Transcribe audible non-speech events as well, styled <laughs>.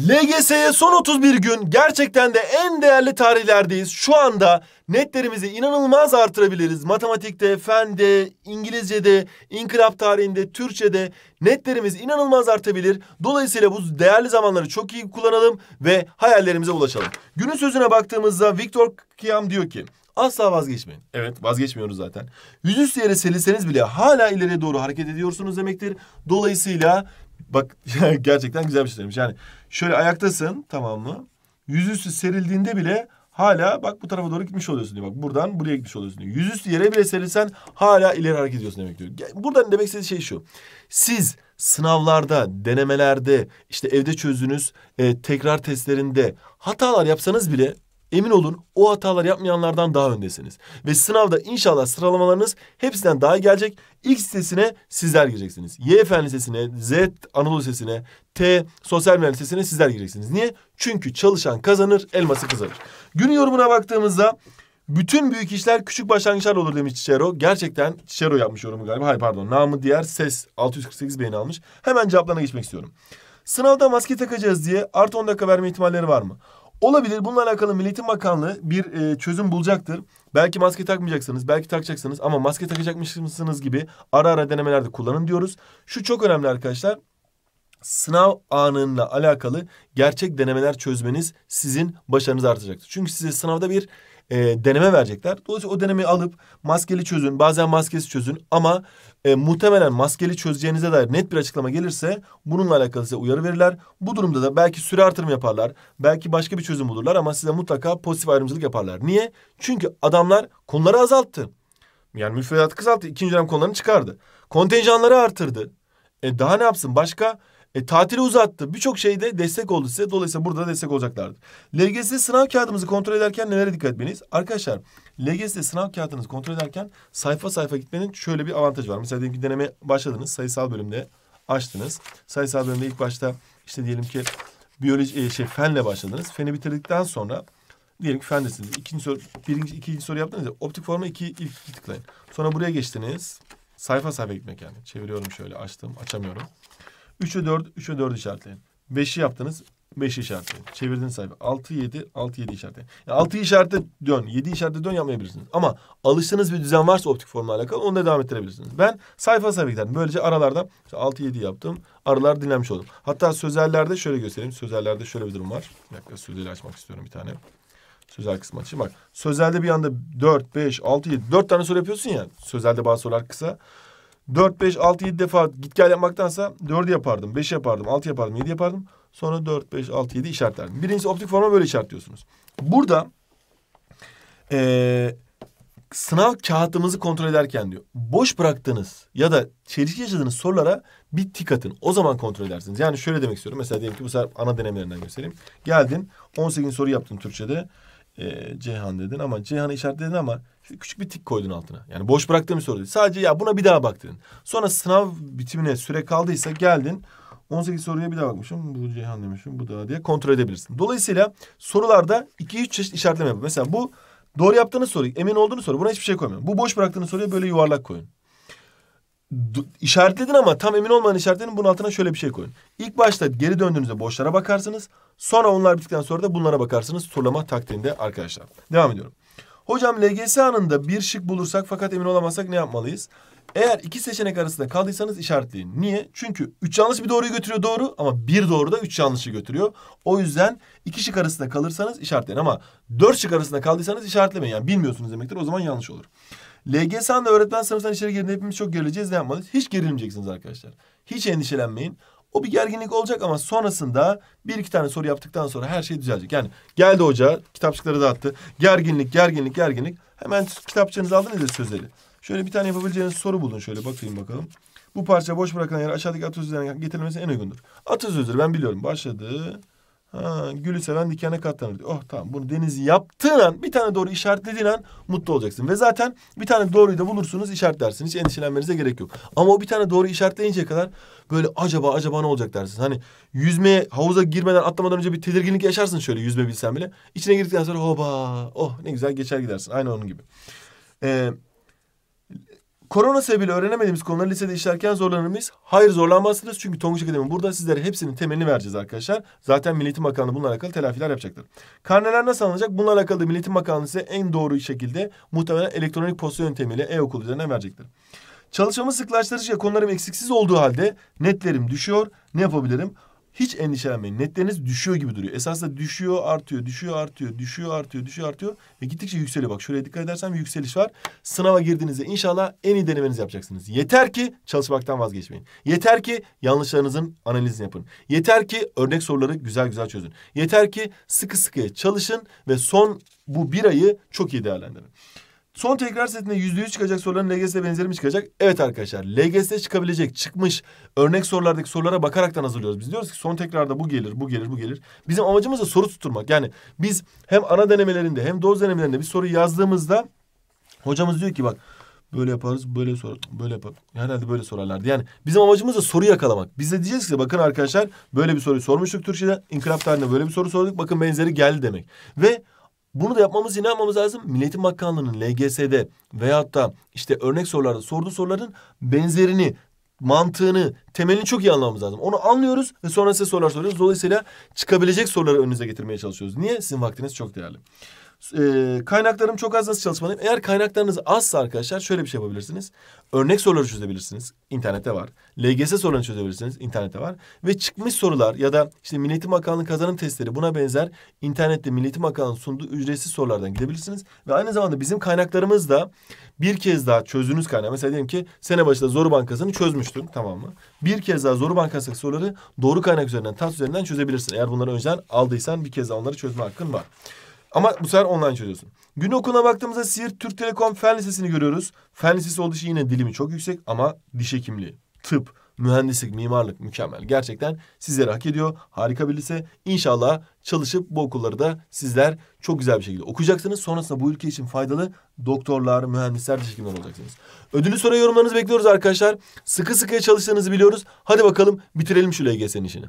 LGS'ye son 31 gün gerçekten de en değerli tarihlerdeyiz. Şu anda netlerimizi inanılmaz artırabiliriz. Matematikte, fende, İngilizce'de, inkılap tarihinde, Türkçe'de netlerimiz inanılmaz artabilir. Dolayısıyla bu değerli zamanları çok iyi kullanalım ve hayallerimize ulaşalım. Günün sözüne baktığımızda Viktor Kiyam diyor ki Asla vazgeçmeyin. Evet vazgeçmiyoruz zaten. Yüzüstü yere serilseniz bile hala ileriye doğru hareket ediyorsunuz demektir. Dolayısıyla bak <laughs> gerçekten güzel bir şey söylemiş. Yani şöyle ayaktasın tamam mı? Yüzüstü serildiğinde bile hala bak bu tarafa doğru gitmiş oluyorsun diyor. Bak buradan buraya gitmiş oluyorsun diyor. Yüzüstü yere bile serilsen hala ileri hareket ediyorsun demek diyor. Buradan demek istediği şey şu. Siz sınavlarda, denemelerde, işte evde çözdüğünüz e, tekrar testlerinde hatalar yapsanız bile Emin olun o hatalar yapmayanlardan daha öndesiniz. Ve sınavda inşallah sıralamalarınız hepsinden daha iyi gelecek. İlk sitesine sizler gireceksiniz. Y Fen Lisesi'ne, Z Anadolu Lisesi'ne, T Sosyal Bilimler Lisesi'ne sizler gireceksiniz. Niye? Çünkü çalışan kazanır, elması kızarır. Günün yorumuna baktığımızda bütün büyük işler küçük başlangıçlar olur demiş Çiçero. Gerçekten Çiçero yapmış yorumu galiba. Hayır pardon. Namı diğer ses 648 beğeni almış. Hemen cevaplarına geçmek istiyorum. Sınavda maske takacağız diye artı 10 dakika verme ihtimalleri var mı? Olabilir. Bununla alakalı Milliyetin Bakanlığı bir e, çözüm bulacaktır. Belki maske takmayacaksınız, belki takacaksınız ama maske takacakmışsınız gibi ara ara denemelerde kullanın diyoruz. Şu çok önemli arkadaşlar. Sınav anıyla alakalı gerçek denemeler çözmeniz sizin başarınızı artacaktır. Çünkü size sınavda bir e, deneme verecekler. Dolayısıyla o denemeyi alıp maskeli çözün, bazen maskesiz çözün ama e, muhtemelen maskeli çözeceğinize dair net bir açıklama gelirse bununla alakalı size uyarı verirler. Bu durumda da belki süre artırım yaparlar, belki başka bir çözüm bulurlar ama size mutlaka pozitif ayrımcılık yaparlar. Niye? Çünkü adamlar konuları azalttı. Yani müfredatı kısalttı, ikinci dönem konularını çıkardı. Kontenjanları artırdı. E daha ne yapsın? Başka e, tatili uzattı. Birçok şeyde destek oldu size. Dolayısıyla burada da destek olacaklardır. LGS sınav kağıdımızı kontrol ederken nelere dikkat etmeliyiz? Arkadaşlar LGS sınav kağıdınızı kontrol ederken sayfa sayfa gitmenin şöyle bir avantajı var. Mesela diyelim ki deneme başladınız. Sayısal bölümde açtınız. Sayısal bölümde ilk başta işte diyelim ki biyoloji e, şey fenle başladınız. Feni bitirdikten sonra diyelim ki fendesiniz. İkinci soru, birinci, ikinci soru yaptınız ya. Optik forma iki, ilk iki tıklayın. Sonra buraya geçtiniz. Sayfa sayfa gitmek yani. Çeviriyorum şöyle açtım. Açamıyorum. 3'e 4, 3'e 4 işaretleyin. 5'i yaptınız, 5'i işaretleyin. Çevirdiniz sayfa. 6, 7, 6, 7 işaretleyin. Yani 6 işarete dön, 7 işarete dön yapmayabilirsiniz. Ama alıştığınız bir düzen varsa optik formla alakalı onu da devam ettirebilirsiniz. Ben sayfa sayfa giderdim. Böylece aralarda 6, 7 yaptım. Aralar dinlenmiş oldum. Hatta sözellerde şöyle göstereyim. Sözellerde şöyle bir durum var. Bir dakika sözeli açmak istiyorum bir tane. Sözel kısmı açayım. Bak sözelde bir anda 4, 5, 6, 7. 4 tane soru yapıyorsun ya. Sözelde bazı sorular kısa. 4, 5, 6, 7 defa git gel yapmaktansa 4'ü yapardım, 5 yapardım, 6 yapardım, 7 yapardım. Sonra 4, 5, 6, 7 işaretlerdim. Birincisi optik forma böyle işaretliyorsunuz. Burada ee, sınav kağıtımızı kontrol ederken diyor. Boş bıraktığınız ya da çelişki yaşadığınız sorulara bir tik atın. O zaman kontrol edersiniz. Yani şöyle demek istiyorum. Mesela diyelim ki bu sefer ana denemelerinden göstereyim. Geldin 18 soru yaptın Türkçe'de. E, Ceyhan dedin ama Ceyhan'ı işaretledin ama küçük bir tik koydun altına. Yani boş bıraktığım bir soru değil. Sadece ya buna bir daha bak dedin. Sonra sınav bitimine süre kaldıysa geldin 18 soruya bir daha bakmışım. Bu Ceyhan demişim. Bu da diye kontrol edebilirsin. Dolayısıyla sorularda 2-3 çeşit işaretleme yapın. Mesela bu doğru yaptığınız soru, emin olduğunuz soru. Buna hiçbir şey koymayın. Bu boş bıraktığınız soruya böyle yuvarlak koyun. İşaretledin ama tam emin olmadan işaretledin. Bunun altına şöyle bir şey koyun. İlk başta geri döndüğünüzde boşlara bakarsınız. Sonra onlar bittikten sonra da bunlara bakarsınız. Turlama taktiğinde arkadaşlar. Devam ediyorum. Hocam LGS anında bir şık bulursak fakat emin olamazsak ne yapmalıyız? Eğer iki seçenek arasında kaldıysanız işaretleyin. Niye? Çünkü üç yanlış bir doğruyu götürüyor doğru ama bir doğru da üç yanlışı götürüyor. O yüzden iki şık arasında kalırsanız işaretleyin ama dört şık arasında kaldıysanız işaretlemeyin. Yani bilmiyorsunuz demektir o zaman yanlış olur. LGS anında öğretmen sınıftan içeri girdiğinde hepimiz çok gerileceğiz. Ne yapmalıyız? Hiç gerilmeyeceksiniz arkadaşlar. Hiç endişelenmeyin. O bir gerginlik olacak ama sonrasında bir iki tane soru yaptıktan sonra her şey düzelecek. Yani geldi hoca kitapçıkları dağıttı. Gerginlik, gerginlik, gerginlik. Hemen kitapçığınızı aldınız ya sözleri. Şöyle bir tane yapabileceğiniz soru bulun şöyle bakayım bakalım. Bu parça boş bırakılan yer aşağıdaki atasözlerine getirilmesi en uygundur. Atasözleri ben biliyorum. Başladı. Ha, gülü seven dikene katlanır diyor. Oh tamam bunu Deniz yaptığın an bir tane doğru işaretlediğin an mutlu olacaksın. Ve zaten bir tane doğruyu da bulursunuz işaretlersiniz. Hiç endişelenmenize gerek yok. Ama o bir tane doğru işaretleyinceye kadar böyle acaba acaba ne olacak dersiniz. Hani yüzmeye havuza girmeden atlamadan önce bir tedirginlik yaşarsın şöyle yüzme bilsen bile. İçine girdikten sonra hoba oh ne güzel geçer gidersin. Aynı onun gibi. Ee, Korona sebebiyle öğrenemediğimiz konuları lisede işlerken zorlanır mıyız? Hayır zorlanmazsınız çünkü Tonguç Akademi burada sizlere hepsinin temelini vereceğiz arkadaşlar. Zaten Milli Eğitim Bakanlığı bununla alakalı telafiler yapacaktır. Karneler nasıl alınacak? Bununla alakalı da Milli Eğitim Bakanlığı size en doğru şekilde muhtemelen elektronik posta yöntemiyle e-okul üzerinden verecektir. Çalışmamı sıklaştırıcı konularım eksiksiz olduğu halde netlerim düşüyor. Ne yapabilirim? Hiç endişelenmeyin. Netleriniz düşüyor gibi duruyor. Esasında düşüyor, artıyor, düşüyor, artıyor, düşüyor, artıyor, düşüyor, artıyor. Ve gittikçe yükseliyor. Bak şuraya dikkat edersen bir yükseliş var. Sınava girdiğinizde inşallah en iyi denemenizi yapacaksınız. Yeter ki çalışmaktan vazgeçmeyin. Yeter ki yanlışlarınızın analizini yapın. Yeter ki örnek soruları güzel güzel çözün. Yeter ki sıkı sıkıya çalışın ve son bu bir ayı çok iyi değerlendirin. Son tekrar setinde yüzde yüz çıkacak soruların LGS'de benzeri mi çıkacak? Evet arkadaşlar. LGS'de çıkabilecek, çıkmış örnek sorulardaki sorulara bakaraktan hazırlıyoruz. Biz diyoruz ki son tekrarda bu gelir, bu gelir, bu gelir. Bizim amacımız da soru tutturmak. Yani biz hem ana denemelerinde hem doz denemelerinde bir soruyu yazdığımızda hocamız diyor ki bak böyle yaparız, böyle sor, böyle yapar. Herhalde böyle sorarlardı. Yani bizim amacımız da soru yakalamak. Biz de diyeceğiz ki bakın arkadaşlar böyle bir soruyu sormuştuk Türkçe'de. İnkılap tarihinde böyle bir soru sorduk. Bakın benzeri geldi demek. Ve bunu da yapmamız için ne yapmamız lazım? Milli Eğitim Bakanlığı'nın LGS'de veyahut da işte örnek sorularda sorduğu soruların benzerini, mantığını, temelini çok iyi anlamamız lazım. Onu anlıyoruz ve sonra size sorular soruyoruz. Dolayısıyla çıkabilecek soruları önünüze getirmeye çalışıyoruz. Niye? Sizin vaktiniz çok değerli. Ee, kaynaklarım çok az nasıl çalışmalıyım? Eğer kaynaklarınız azsa arkadaşlar şöyle bir şey yapabilirsiniz. Örnek soruları çözebilirsiniz. İnternette var. LGS sorularını çözebilirsiniz. İnternette var. Ve çıkmış sorular ya da işte Milli Eğitim Bakanlığı kazanım testleri buna benzer internette Milli Eğitim Bakanlığı sunduğu ücretsiz sorulardan gidebilirsiniz. Ve aynı zamanda bizim kaynaklarımız da bir kez daha çözdüğünüz kaynağı. Mesela diyelim ki sene başında Zoru Bankası'nı çözmüştün tamam mı? Bir kez daha Zoru Bankası soruları doğru kaynak üzerinden, TAS üzerinden çözebilirsin. Eğer bunları önceden aldıysan bir kez daha onları çözme hakkın var. Ama bu sefer online çözüyorsun. Gün okuluna baktığımızda Siirt Türk Telekom Fen Lisesi'ni görüyoruz. Fen Lisesi olduğu için yine dilimi çok yüksek ama diş hekimliği, tıp, mühendislik, mimarlık mükemmel. Gerçekten sizleri hak ediyor. Harika bir lise. İnşallah çalışıp bu okulları da sizler çok güzel bir şekilde okuyacaksınız. Sonrasında bu ülke için faydalı doktorlar, mühendisler, diş hekimler olacaksınız. Ödülü sonra yorumlarınızı bekliyoruz arkadaşlar. Sıkı sıkıya çalıştığınızı biliyoruz. Hadi bakalım bitirelim şu LGS'nin işini.